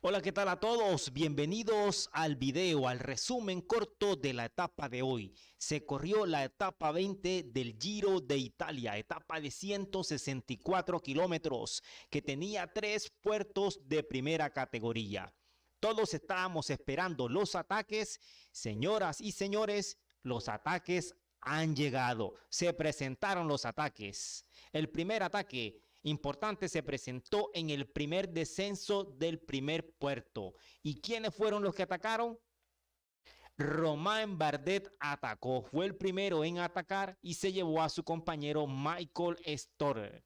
Hola, ¿qué tal a todos? Bienvenidos al video, al resumen corto de la etapa de hoy. Se corrió la etapa 20 del Giro de Italia, etapa de 164 kilómetros, que tenía tres puertos de primera categoría. Todos estábamos esperando los ataques. Señoras y señores, los ataques han llegado. Se presentaron los ataques. El primer ataque importante se presentó en el primer descenso del primer puerto. ¿Y quiénes fueron los que atacaron? Romain Bardet atacó, fue el primero en atacar y se llevó a su compañero Michael Storer.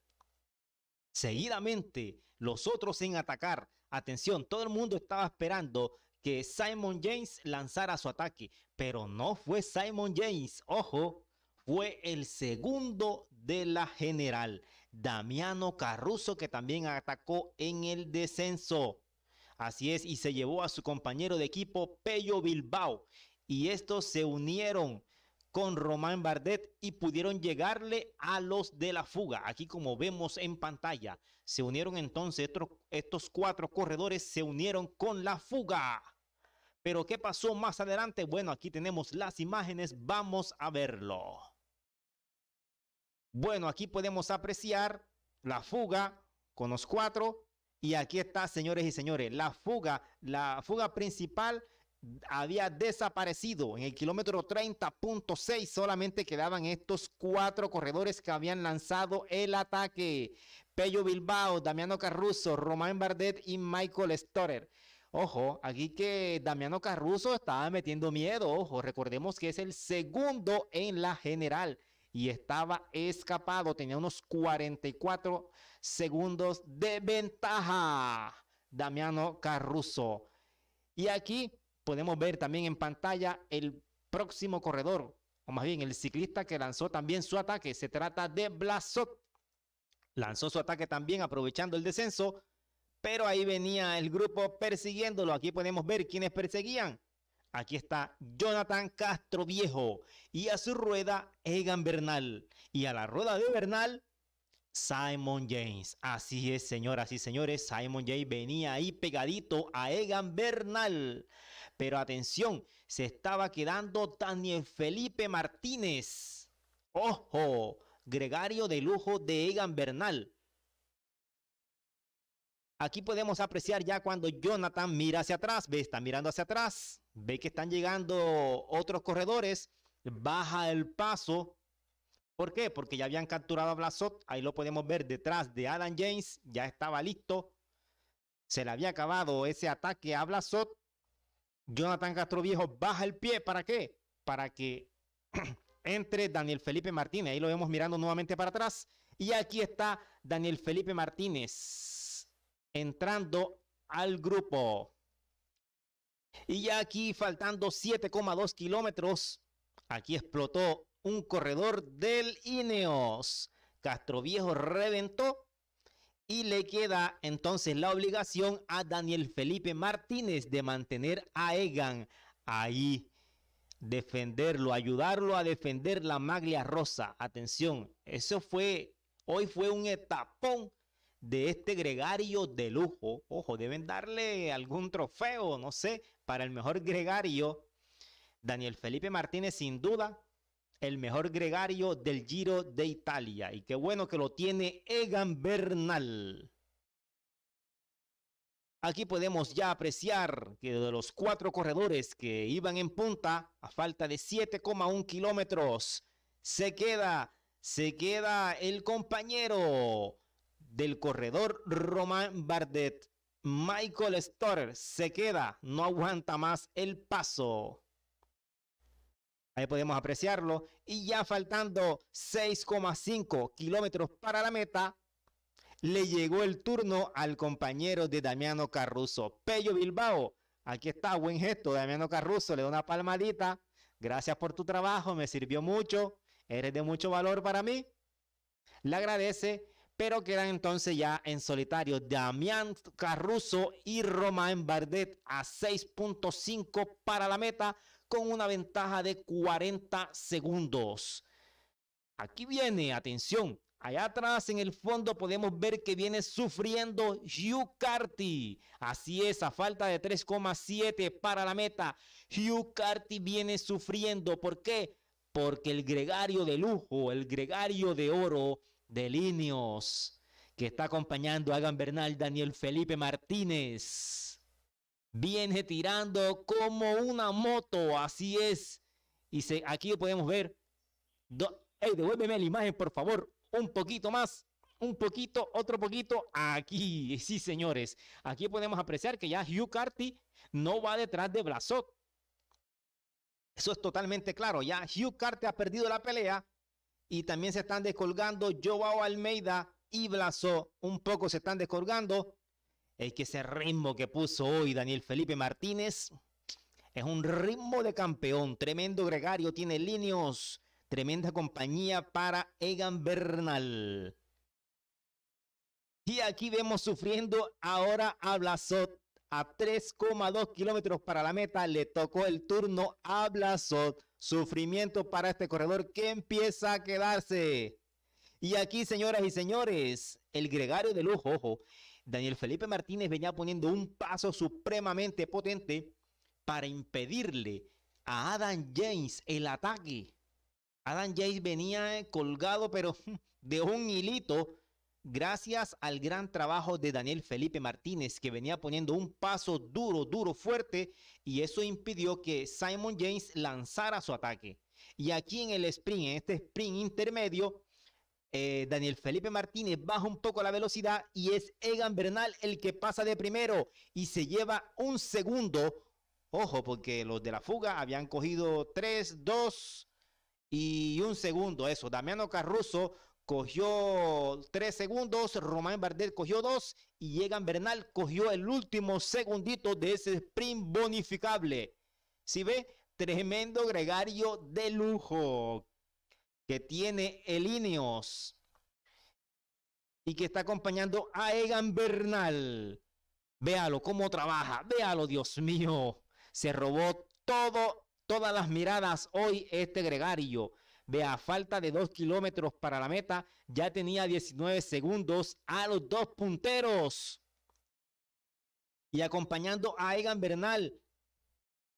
Seguidamente, los otros en atacar. Atención, todo el mundo estaba esperando que Simon James lanzara su ataque, pero no fue Simon James. Ojo, fue el segundo de la general, Damiano Carruso, que también atacó en el descenso. Así es, y se llevó a su compañero de equipo Pello Bilbao. Y estos se unieron con Román Bardet y pudieron llegarle a los de la fuga. Aquí como vemos en pantalla, se unieron entonces estos, estos cuatro corredores, se unieron con la fuga. Pero ¿qué pasó más adelante? Bueno, aquí tenemos las imágenes, vamos a verlo. Bueno, aquí podemos apreciar la fuga con los cuatro. Y aquí está, señores y señores, la fuga, la fuga principal había desaparecido. En el kilómetro 30.6 solamente quedaban estos cuatro corredores que habían lanzado el ataque. Pello Bilbao, Damiano Carruso, Román Bardet y Michael Storer. Ojo, aquí que Damiano Carruso estaba metiendo miedo. Ojo, recordemos que es el segundo en la general y estaba escapado. Tenía unos 44 segundos de ventaja. Damiano Carruso. Y aquí podemos ver también en pantalla el próximo corredor, o más bien el ciclista que lanzó también su ataque. Se trata de Blasot. Lanzó su ataque también aprovechando el descenso, pero ahí venía el grupo persiguiéndolo. Aquí podemos ver quiénes perseguían. Aquí está Jonathan Castro Viejo y a su rueda Egan Bernal y a la rueda de Bernal Simon James. Así es, señoras y señores, Simon James venía ahí pegadito a Egan Bernal. Pero atención, se estaba quedando Daniel Felipe Martínez. Ojo, gregario de lujo de Egan Bernal. Aquí podemos apreciar ya cuando Jonathan mira hacia atrás, ve, está mirando hacia atrás, ve que están llegando otros corredores, baja el paso. ¿Por qué? Porque ya habían capturado a Blasot, ahí lo podemos ver detrás de Adam James, ya estaba listo. Se le había acabado ese ataque a Blasot. Jonathan Castro Viejo baja el pie, ¿para qué? Para que entre Daniel Felipe Martínez, ahí lo vemos mirando nuevamente para atrás. Y aquí está Daniel Felipe Martínez entrando al grupo. Y ya aquí faltando 7,2 kilómetros, aquí explotó un corredor del Ineos. Castro Viejo reventó y le queda entonces la obligación a Daniel Felipe Martínez de mantener a Egan ahí, defenderlo, ayudarlo a defender la maglia rosa. Atención, eso fue, hoy fue un etapón de este gregario de lujo. Ojo, deben darle algún trofeo, no sé, para el mejor gregario. Daniel Felipe Martínez, sin duda, el mejor gregario del Giro de Italia. Y qué bueno que lo tiene Egan Bernal. Aquí podemos ya apreciar que de los cuatro corredores que iban en punta, a falta de 7,1 kilómetros, se queda, se queda el compañero del corredor Romain Bardet. Michael Storer se queda, no aguanta más el paso. Ahí podemos apreciarlo. Y ya faltando 6,5 kilómetros para la meta, le llegó el turno al compañero de Damiano Carruso, Pello Bilbao. Aquí está, buen gesto, Damiano Carruso, le da una palmadita. Gracias por tu trabajo, me sirvió mucho. Eres de mucho valor para mí. Le agradece pero quedan entonces ya en solitario Damián Carruso y Romain Bardet a 6.5 para la meta con una ventaja de 40 segundos. Aquí viene, atención, Allá atrás en el fondo podemos ver que viene sufriendo Hugh Carty. Así es, a falta de 3,7 para la meta. Hugh Carty viene sufriendo. ¿Por qué? Porque el gregario de lujo, el gregario de oro de Linios, que está acompañando a Bernal, Daniel Felipe Martínez, viene tirando como una moto. Así es. Y se, aquí podemos ver. Hey, devuélveme la imagen, por favor un poquito más, un poquito, otro poquito, aquí, sí señores, aquí podemos apreciar que ya Hugh Carty no va detrás de Blasot. Eso es totalmente claro, ya Hugh Carty ha perdido la pelea y también se están descolgando Joao Almeida y Blasot, un poco se están descolgando. Es que ese ritmo que puso hoy Daniel Felipe Martínez es un ritmo de campeón, tremendo gregario, tiene líneas Tremenda compañía para Egan Bernal. Y aquí vemos sufriendo ahora a Blasot a 3,2 kilómetros para la meta. Le tocó el turno a Blasot. Sufrimiento para este corredor que empieza a quedarse. Y aquí, señoras y señores, el gregario de lujo, ojo, Daniel Felipe Martínez venía poniendo un paso supremamente potente para impedirle a Adam James el ataque. Adam Jace venía colgado, pero de un hilito, gracias al gran trabajo de Daniel Felipe Martínez, que venía poniendo un paso duro, duro, fuerte, y eso impidió que Simon James lanzara su ataque. Y aquí en el sprint, en este sprint intermedio, eh, Daniel Felipe Martínez baja un poco la velocidad y es Egan Bernal el que pasa de primero y se lleva un segundo. Ojo, porque los de la fuga habían cogido 3, 2, y un segundo, eso. Damiano Carruso cogió tres segundos, Román Bardet cogió dos y Egan Bernal cogió el último segundito de ese sprint bonificable. Si ve, tremendo gregario de lujo que tiene el Ineos y que está acompañando a Egan Bernal. Véalo cómo trabaja, véalo, Dios mío. Se robó todo todas las miradas hoy este gregario. Vea, falta de dos kilómetros para la meta, ya tenía 19 segundos a los dos punteros. Y acompañando a Egan Bernal,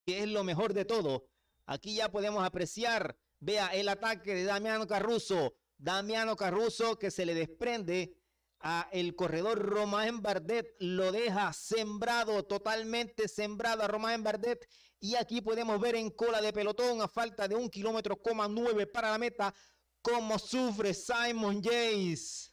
que es lo mejor de todo. Aquí ya podemos apreciar, vea, el ataque de Damiano Carruso. Damiano Carruso que se le desprende a el corredor Romain Bardet, lo deja sembrado, totalmente sembrado a Romain Bardet. Y aquí podemos ver en cola de pelotón, a falta de un kilómetro, coma nueve para la meta, cómo sufre Simon Jace.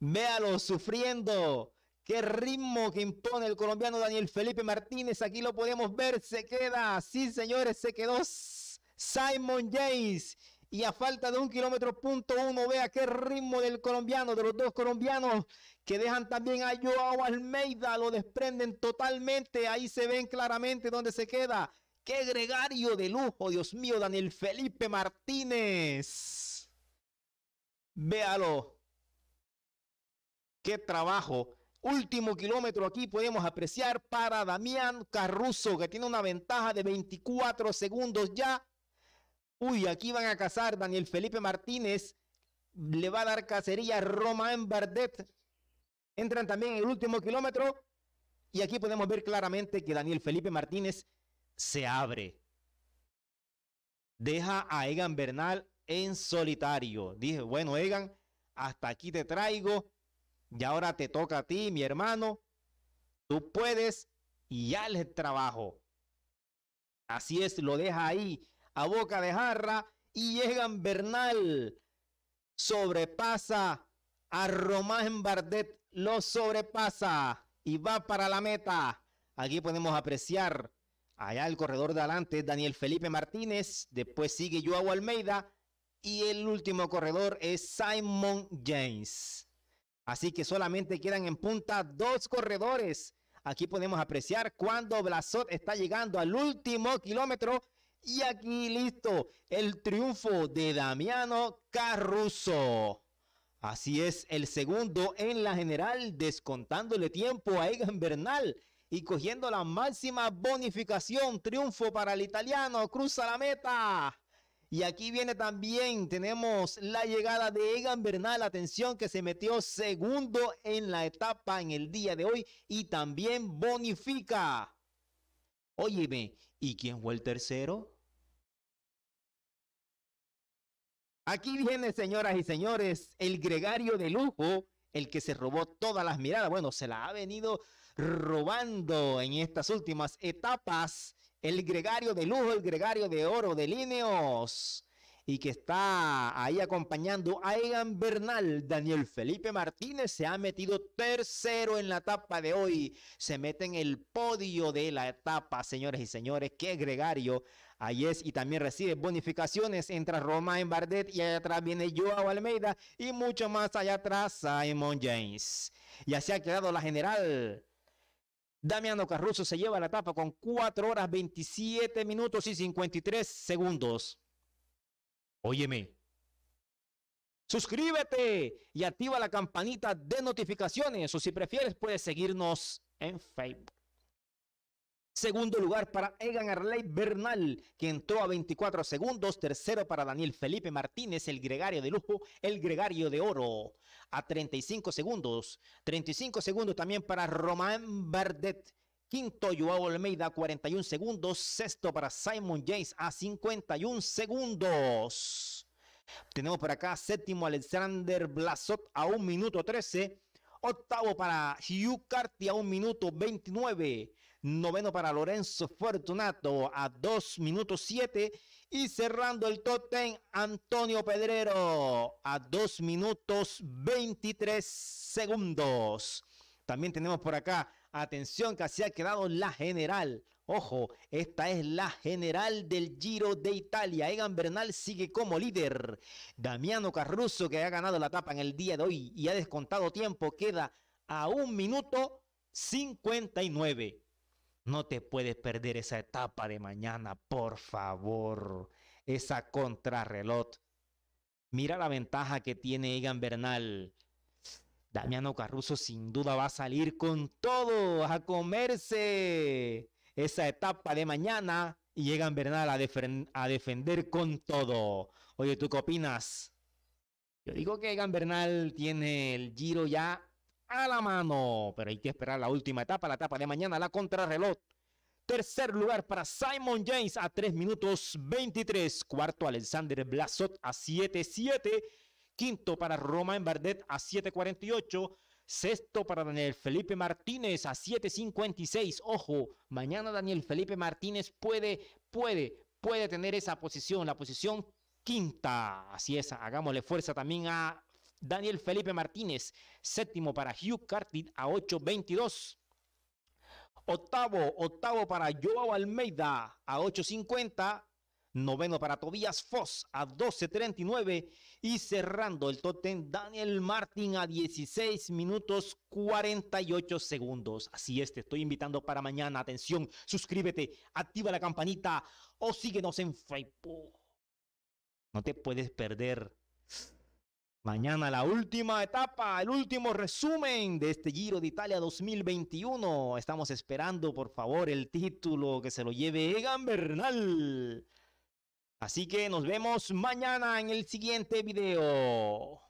Véalo sufriendo. Qué ritmo que impone el colombiano Daniel Felipe Martínez. Aquí lo podemos ver. Se queda. Sí, señores, se quedó Simon Jace. Y a falta de un kilómetro punto uno, vea qué ritmo del colombiano, de los dos colombianos que dejan también a Joao Almeida, lo desprenden totalmente. Ahí se ven claramente dónde se queda. Qué gregario de lujo, Dios mío, Daniel Felipe Martínez. Véalo. Qué trabajo. Último kilómetro aquí podemos apreciar para Damián Carruso, que tiene una ventaja de 24 segundos ya Uy, aquí van a cazar Daniel Felipe Martínez. Le va a dar cacería a en Bardet. Entran también en el último kilómetro. Y aquí podemos ver claramente que Daniel Felipe Martínez se abre. Deja a Egan Bernal en solitario. Dije, bueno, Egan, hasta aquí te traigo. Y ahora te toca a ti, mi hermano. Tú puedes y ya trabajo. Así es, lo deja ahí a boca de jarra y Egan Bernal sobrepasa a Román Bardet, lo sobrepasa y va para la meta. Aquí podemos apreciar allá el corredor de adelante, Daniel Felipe Martínez, después sigue Joao Almeida y el último corredor es Simon James. Así que solamente quedan en punta dos corredores. Aquí podemos apreciar cuando Blasot está llegando al último kilómetro y aquí listo, el triunfo de Damiano Carruso. Así es, el segundo en la general, descontándole tiempo a Egan Bernal y cogiendo la máxima bonificación. Triunfo para el italiano, cruza la meta. Y aquí viene también, tenemos la llegada de Egan Bernal, atención, que se metió segundo en la etapa en el día de hoy y también bonifica. Óyeme, ¿y quién fue el tercero? Aquí viene, señoras y señores, el gregario de lujo, el que se robó todas las miradas. Bueno, se la ha venido robando en estas últimas etapas el gregario de lujo, el gregario de oro de Líneos y que está ahí acompañando a Egan Bernal. Daniel Felipe Martínez se ha metido tercero en la etapa de hoy. Se mete en el podio de la etapa, señores y señores. Qué gregario. Ahí es y también recibe bonificaciones. Entra Roma en Bardet y allá atrás viene Joao Almeida y mucho más allá atrás Simon James. Y así ha quedado la general. Damiano Carruso se lleva la etapa con 4 horas 27 minutos y 53 segundos. Óyeme. Suscríbete y activa la campanita de notificaciones o si prefieres puedes seguirnos en Facebook. Segundo lugar para Egan Arley Bernal, que entró a 24 segundos. Tercero para Daniel Felipe Martínez, el gregario de lujo, el gregario de oro, a 35 segundos. 35 segundos también para Román Bardet. Quinto, Joao Almeida, 41 segundos. Sexto para Simon James a 51 segundos. Tenemos por acá séptimo Alexander Blasot a 1 minuto 13. Octavo para Hugh Carty a 1 minuto 29. Noveno para Lorenzo Fortunato a 2 minutos 7. Y cerrando el top 10, Antonio Pedrero a 2 minutos 23 segundos. También tenemos por acá, atención que ha quedado la general. Ojo, esta es la general del Giro de Italia. Egan Bernal sigue como líder. Damiano Carruso, que ha ganado la etapa en el día de hoy y ha descontado tiempo, queda a un minuto 59. No te puedes perder esa etapa de mañana, por favor. Esa contrarreloj. Mira la ventaja que tiene Egan Bernal. Damiano Carruso sin duda va a salir con todo a comerse esa etapa de mañana y Egan Bernal a, a defender con todo. Oye, ¿tú qué opinas? Yo digo que Egan Bernal tiene el giro ya a la mano, pero hay que esperar la última etapa, la etapa de mañana, la contrarreloj. Tercer lugar para Simon James a 3 minutos 23. Cuarto Alexander Blasot a 7.7. Quinto para Romain Bardet a 7.48. Sexto para Daniel Felipe Martínez a 7.56. Ojo, mañana Daniel Felipe Martínez puede, puede, puede tener esa posición, la posición quinta. Así es, hagámosle fuerza también a Daniel Felipe Martínez, séptimo para Hugh Carty a 8.22. Octavo, octavo para Joao Almeida a 8.50. Noveno para Tobías Foss a 12.39. Y cerrando el totem Daniel Martin a 16 minutos 48 segundos. Así es, te estoy invitando para mañana. Atención, suscríbete, activa la campanita o síguenos en Facebook. No te puedes perder Mañana la última etapa, el último resumen de este Giro de Italia 2021. Estamos esperando, por favor, el título que se lo lleve Egan Bernal. Así que nos vemos mañana en el siguiente video.